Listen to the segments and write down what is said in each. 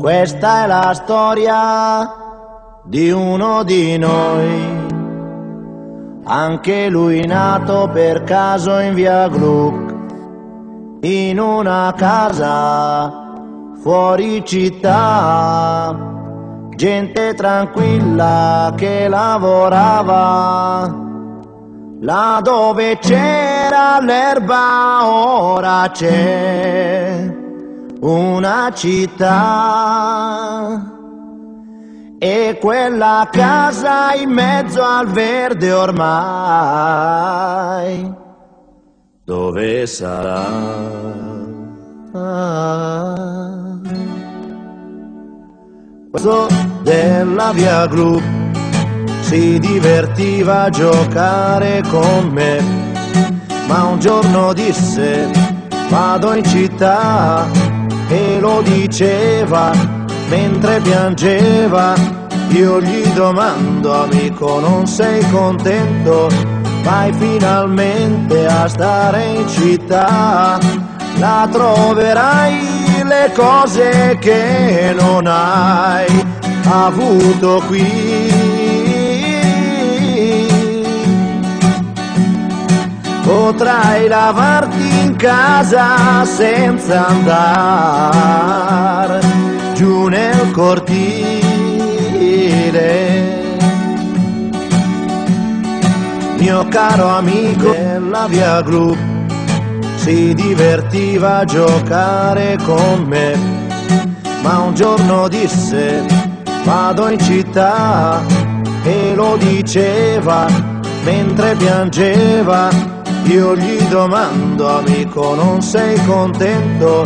Questa è la storia di uno di noi, anche lui nato per caso in via Gluck, in una casa fuori città, gente tranquilla che lavorava. Là dove c'era l'erba ora c'è una città e quella casa in mezzo al verde ormai dove sarà? Ah. Questo della via Group si divertiva a giocare con me, ma un giorno disse vado in città e lo diceva mentre piangeva. Io gli domando amico non sei contento? Vai finalmente a stare in città, la troverai le cose che non hai avuto qui. Potrai lavarti casa senza andare giù nel cortile. Mio caro amico della via Gru si divertiva a giocare con me, ma un giorno disse vado in città e lo diceva mentre piangeva io gli domando amico non sei contento?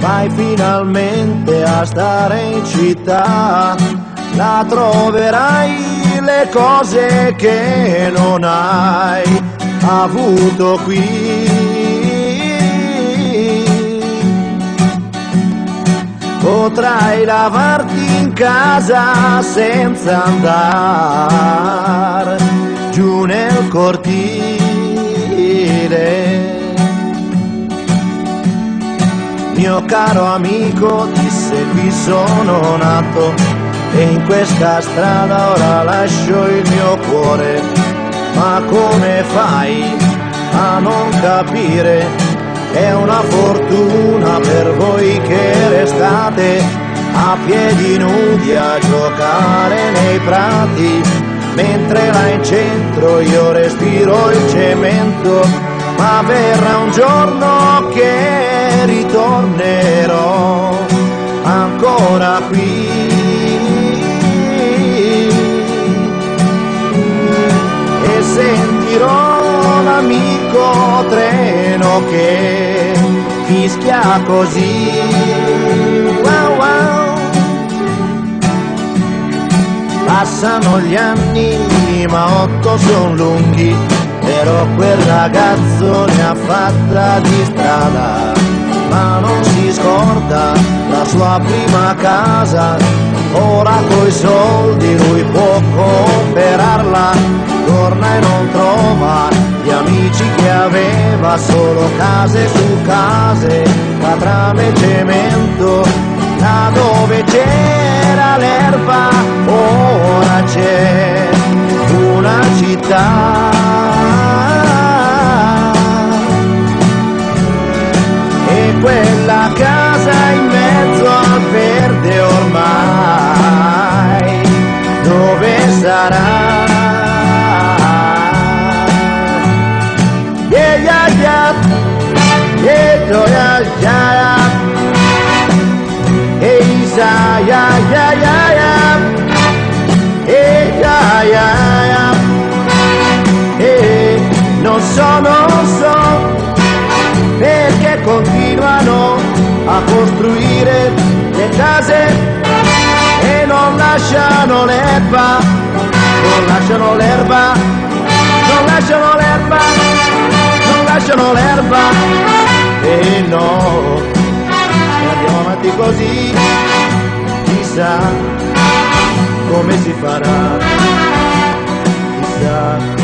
Vai finalmente a stare in città, la troverai le cose che non hai avuto qui. Potrai lavarti in casa senza andare giù nel cortile dire. Mio caro amico disse qui sono nato e in questa strada ora lascio il mio cuore, ma come fai a non capire? È una fortuna per voi che restate a piedi nudi a giocare nei prati, mentre là in centro io respiro il cemento ma verrà un giorno che ritornerò ancora qui. E sentirò l'amico treno che fischia così. Wow, wow. Passano gli anni, ma otto sono lunghi però quel ragazzo ne ha fatta di strada, ma non si scorda la sua prima casa, ora coi soldi lui può comprarla, torna e non trova gli amici che aveva, solo case su case, catrame e cemento, là dove c'era l'erba, ora c'è una città. So, non so perché continuano a costruire le case e non lasciano l'erba, non lasciano l'erba, non lasciano l'erba, non lasciano l'erba. E no, andiamo avanti così, chissà come si farà, chissà,